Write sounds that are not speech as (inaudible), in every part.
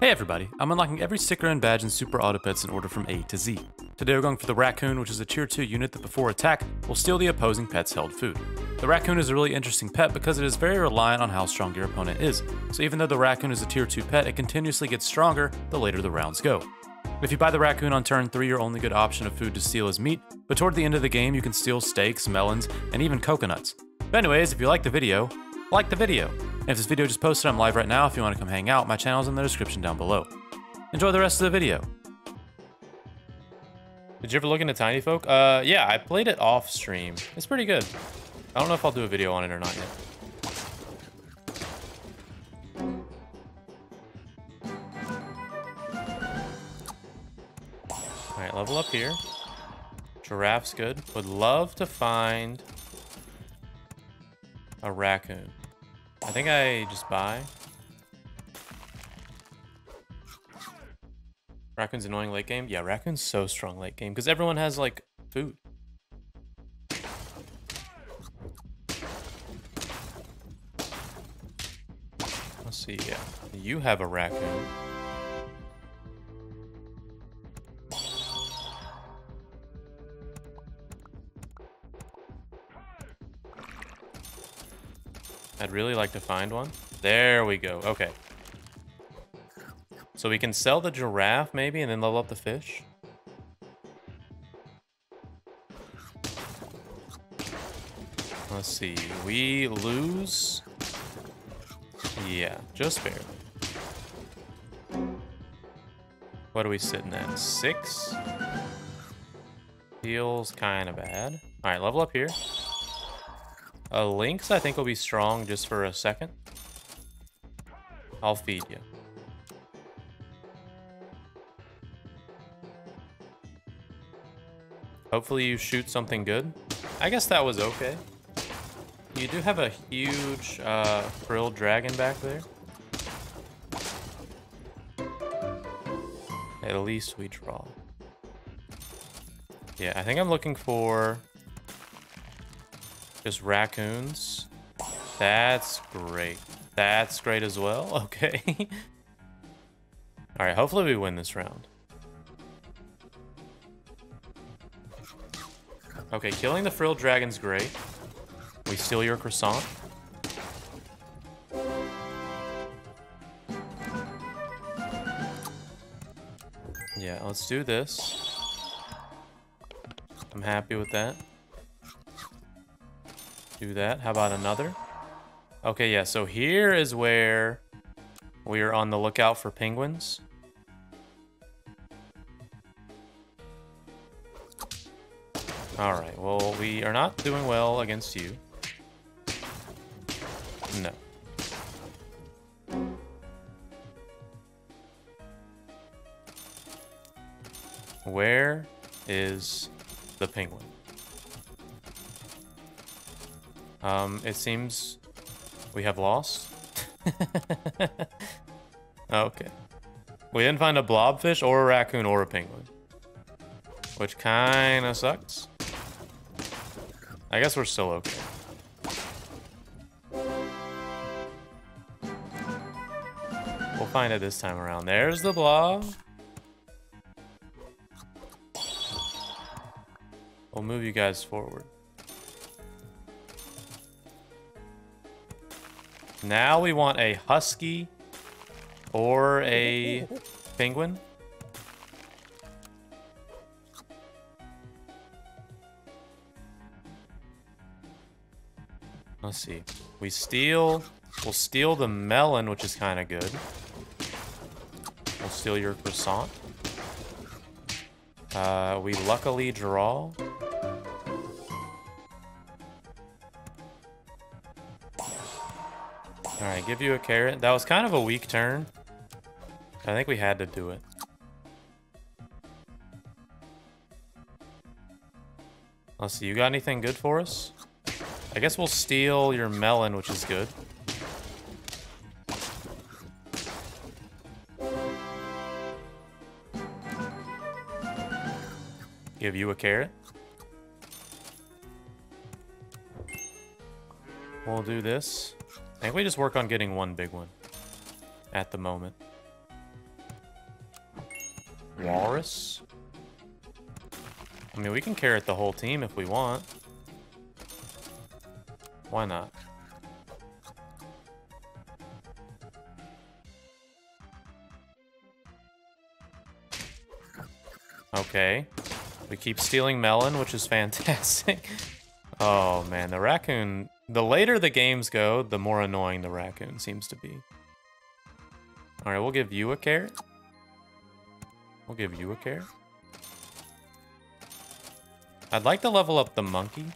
Hey everybody, I'm unlocking every sticker and badge in Super Auto Pets in order from A to Z. Today we're going for the Raccoon, which is a tier 2 unit that before attack will steal the opposing pet's held food. The Raccoon is a really interesting pet because it is very reliant on how strong your opponent is, so even though the Raccoon is a tier 2 pet, it continuously gets stronger the later the rounds go. If you buy the Raccoon on turn 3, your only good option of food to steal is meat, but toward the end of the game you can steal steaks, melons, and even coconuts. But anyways, if you like the video, like the video. And if this video just posted, I'm live right now. If you want to come hang out, my channel's in the description down below. Enjoy the rest of the video. Did you ever look into Tiny Folk? Uh, yeah, I played it off stream. It's pretty good. I don't know if I'll do a video on it or not yet. Alright, level up here. Giraffe's good. Would love to find a raccoon. I think I just buy. Raccoon's annoying late game? Yeah, Raccoon's so strong late game because everyone has like food. Let's see, yeah. You have a raccoon. I'd really like to find one. There we go. Okay. So we can sell the giraffe maybe and then level up the fish. Let's see. We lose. Yeah, just barely. What are we sitting at? Six? Feels kind of bad. All right, level up here. A lynx, I think, will be strong just for a second. I'll feed you. Hopefully you shoot something good. I guess that was okay. You do have a huge uh, frilled dragon back there. At least we draw. Yeah, I think I'm looking for just raccoons. That's great. That's great as well. (laughs) Okay. All right, hopefully we win this round. Okay, killing the frilled dragon's great. We steal your croissant. Yeah, let's do this. I'm happy with that. Do that. How about another? Okay, yeah, so here is where we are on the lookout for penguins. Alright, well, we are not doing well against you. No. Where is the penguin? Um, it seems we have lost. (laughs) okay. We didn't find a blobfish or a raccoon or a penguin. Which kind of sucks. I guess we're still okay. We'll find it this time around. There's the blob. We'll move you guys forward. Now we want a husky or a penguin. Let's see. We steal... We'll steal the melon, which is kind of good. We'll steal your croissant. Uh, we luckily draw. Alright, give you a carrot. That was kind of a weak turn. I think we had to do it. Let's see, you got anything good for us? I guess we'll steal your melon, which is good. Give you a carrot. We'll do this. I think we just work on getting one big one at the moment. Walrus. I mean, we can carrot the whole team if we want. Why not? Okay. We keep stealing melon, which is fantastic. (laughs) oh, man. The raccoon... The later the games go, the more annoying the raccoon seems to be. Alright, we'll give you a carrot. We'll give you a carrot. I'd like to level up the monkey.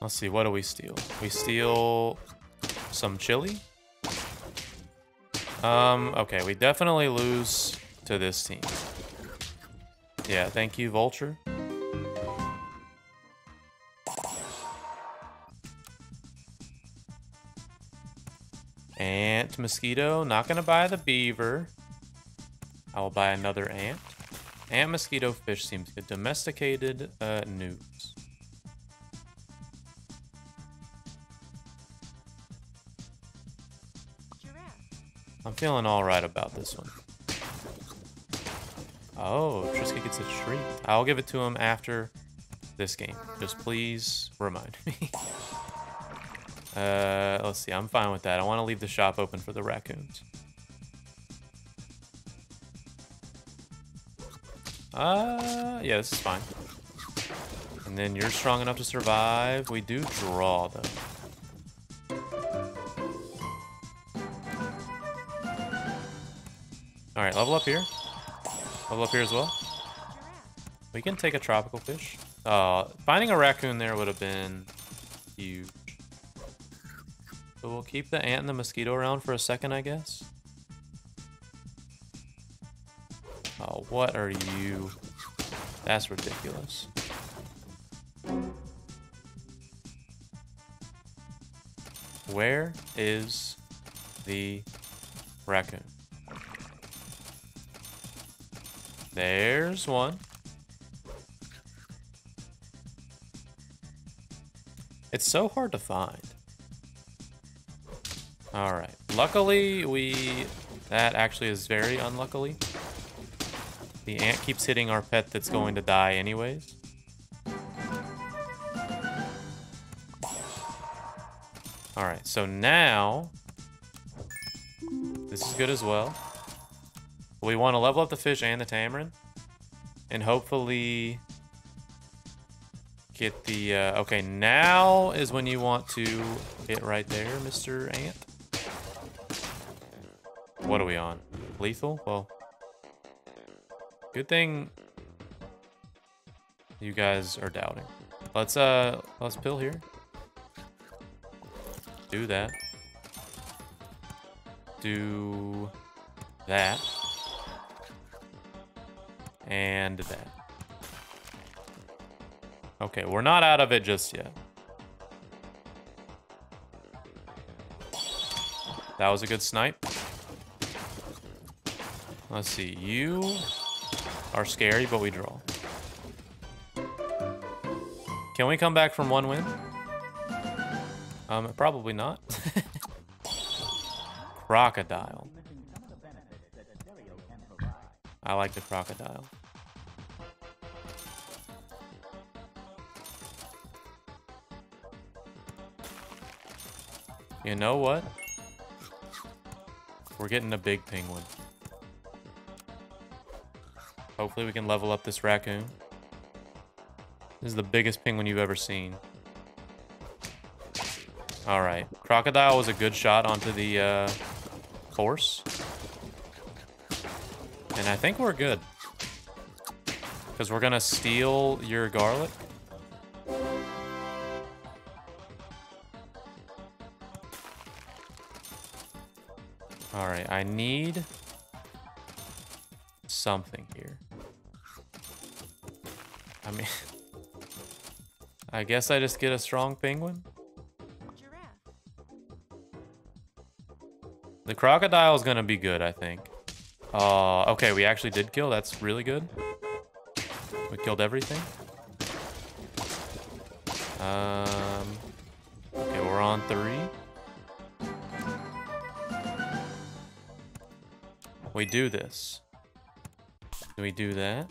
Let's see, what do we steal? We steal some chili. Um, okay, we definitely lose to this team. Yeah, thank you, Vulture. Ant, mosquito, not gonna buy the beaver. I will buy another ant. Ant, mosquito, fish seems good. Domesticated, uh, noobs. I'm feeling alright about this one. Oh, Trisky gets a treat. I'll give it to him after this game. Just please remind me. (laughs) uh, let's see. I'm fine with that. I want to leave the shop open for the raccoons. Uh, yeah, this is fine. And then you're strong enough to survive. We do draw, though. Alright, level up here. Level up here as well. We can take a tropical fish. Uh, finding a raccoon there would have been huge. So we'll keep the ant and the mosquito around for a second, I guess. Oh, what are you? That's ridiculous. Where is the raccoon? There's one. It's so hard to find. Alright. Luckily, we... That actually is very unluckily. The ant keeps hitting our pet that's going to die anyways. Alright, so now... This is good as well. We want to level up the fish and the tamarin. And hopefully get the... Uh, okay, now is when you want to hit right there, Mr. Ant. What are we on? Lethal? Well, good thing you guys are doubting. Let's, uh, let's pill here. Do that. Do that. And that. Okay, we're not out of it just yet. That was a good snipe. Let's see, you are scary, but we draw. Can we come back from one win? Um, probably not. (laughs) Crocodile. I like the crocodile. You know what? We're getting a big penguin. Hopefully we can level up this raccoon. This is the biggest penguin you've ever seen. Alright. Crocodile was a good shot onto the uh, horse. And I think we're good. Because we're going to steal your garlic. Alright, I need something here. I mean, (laughs) I guess I just get a strong penguin? The crocodile is going to be good, I think. Uh, okay, we actually did kill. That's really good. We killed everything. Um, okay, we're on three. We do this. We do that?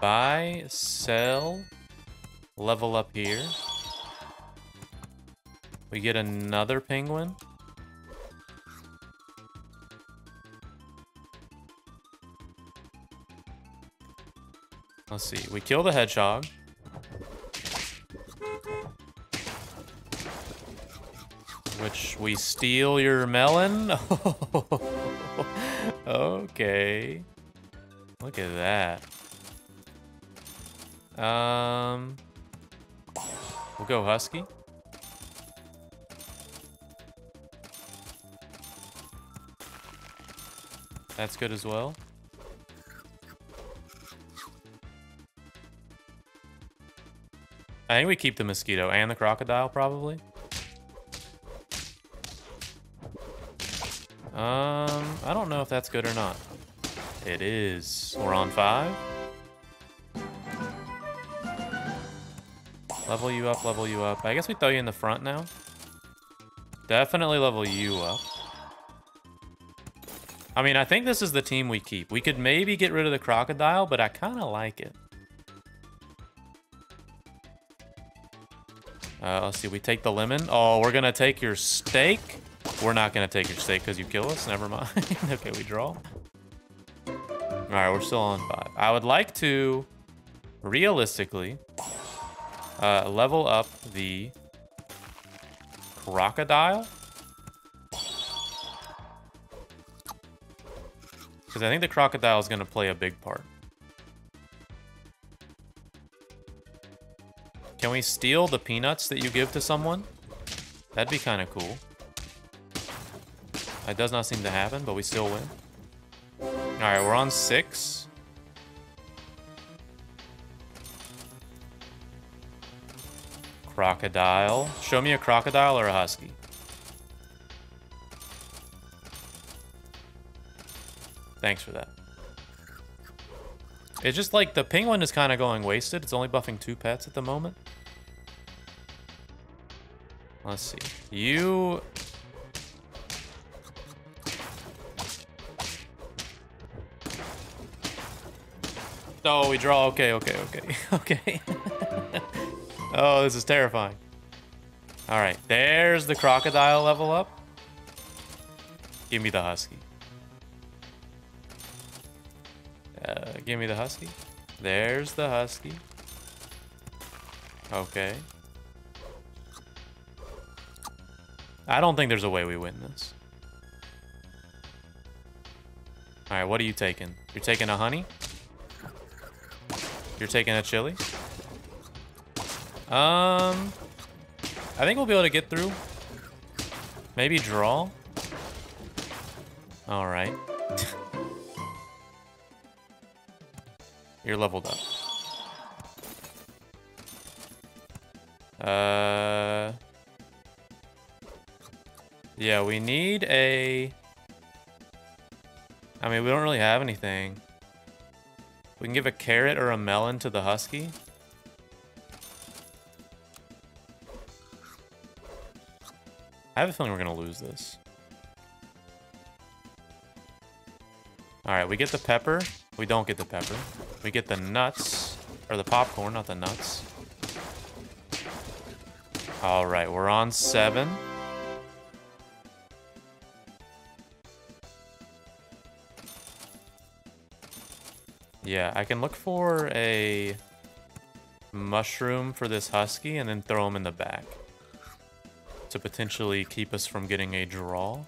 Buy, sell, level up here. We get another penguin. Let's see. We kill the hedgehog. Which we steal your melon? (laughs) okay. Look at that. Um, we'll go Husky. That's good as well. I think we keep the mosquito and the crocodile, probably. Um, I don't know if that's good or not. It is. We're on five. Level you up, level you up. I guess we throw you in the front now. Definitely level you up. I mean, I think this is the team we keep. We could maybe get rid of the crocodile, but I kind of like it. Uh, let's see, we take the lemon. Oh, we're gonna take your steak. We're not gonna take your steak because you kill us. Never mind. (laughs) okay, we draw. All right, we're still on five. I would like to, realistically, uh, level up the crocodile. Because I think the crocodile is going to play a big part. Can we steal the peanuts that you give to someone? That'd be kind of cool. That does not seem to happen, but we still win. Alright, we're on six. Crocodile. Show me a crocodile or a husky. Thanks for that. It's just like the penguin is kind of going wasted. It's only buffing two pets at the moment. Let's see. You... Oh, we draw. Okay, okay, okay. (laughs) Okay. (laughs) oh, this is terrifying. All right, there's the crocodile level up. Give me the husky. Uh, give me the husky. There's the husky. Okay. I don't think there's a way we win this. Alright, what are you taking? You're taking a honey? You're taking a chili? Um, I think we'll be able to get through. Maybe draw. All right. (laughs) You're leveled up. Uh, yeah, we need a... I mean, we don't really have anything. We can give a carrot or a melon to the husky. I have a feeling we're going to lose this. Alright, we get the pepper. We don't get the pepper. We get the nuts. Or the popcorn, not the nuts. Alright, we're on seven. Yeah, I can look for a mushroom for this husky and then throw him in the back to potentially keep us from getting a draw.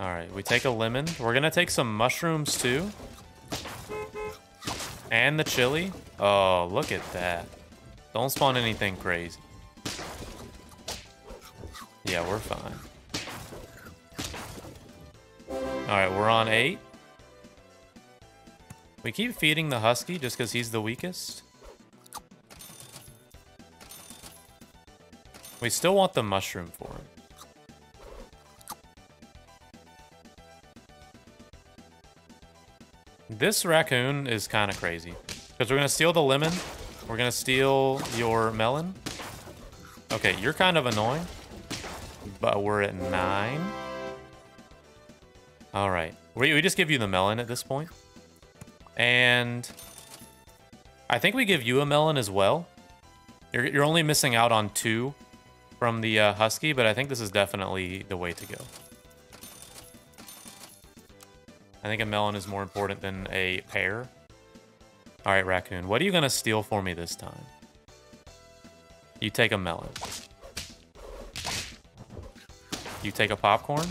Alright, we take a lemon. We're gonna take some mushrooms too. And the chili. Oh, look at that. Don't spawn anything crazy. Yeah, we're fine. Alright, we're on 8. We keep feeding the Husky just because he's the weakest. We still want the mushroom for him. This raccoon is kind of crazy. Because we're going to steal the lemon. We're gonna steal your melon. Okay, you're kind of annoying. But we're at nine. All right. We, we just give you the melon at this point. And I think we give you a melon as well. You're, you're only missing out on two from the uh, Husky, but I think this is definitely the way to go. I think a melon is more important than a pear. All right, Raccoon, what are you going to steal for me this time? You take a melon. You take a popcorn.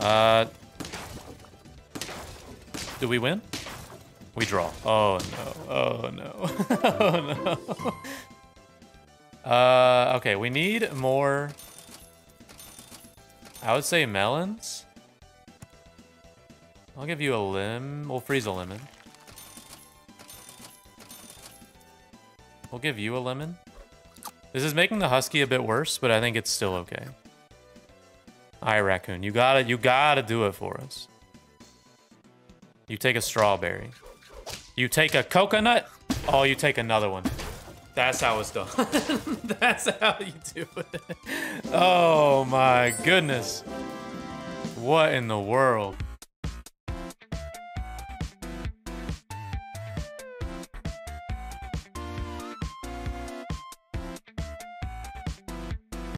Uh, do we win? We draw. Oh no. Oh no. (laughs) oh no. Uh, okay, we need more. I would say melons. I'll give you a limb. We'll freeze a lemon. We'll give you a lemon. This is making the husky a bit worse, but I think it's still okay. All right, raccoon, you gotta, you gotta do it for us. You take a strawberry. You take a coconut. Oh, you take another one. That's how it's done. (laughs) That's how you do it. Oh my goodness. What in the world?